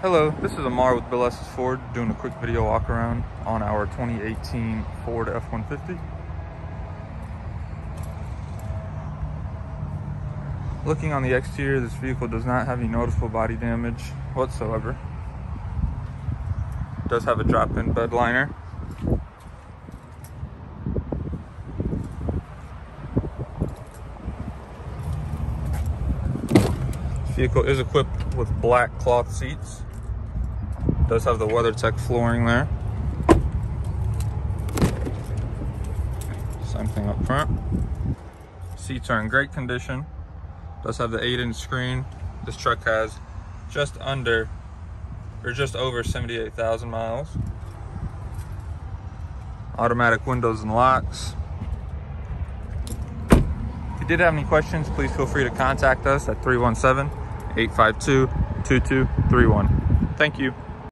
Hello, this is Amar with Bill Estes Ford doing a quick video walk around on our 2018 Ford F-150. Looking on the exterior, this vehicle does not have any noticeable body damage whatsoever. It does have a drop-in bed liner. This vehicle is equipped with black cloth seats. Does have the WeatherTech flooring there. Same thing up front. Seats are in great condition. Does have the 8-inch screen. This truck has just under, or just over 78,000 miles. Automatic windows and locks. If you did have any questions, please feel free to contact us at 317 852 2231. Thank you.